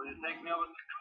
Will you take me over to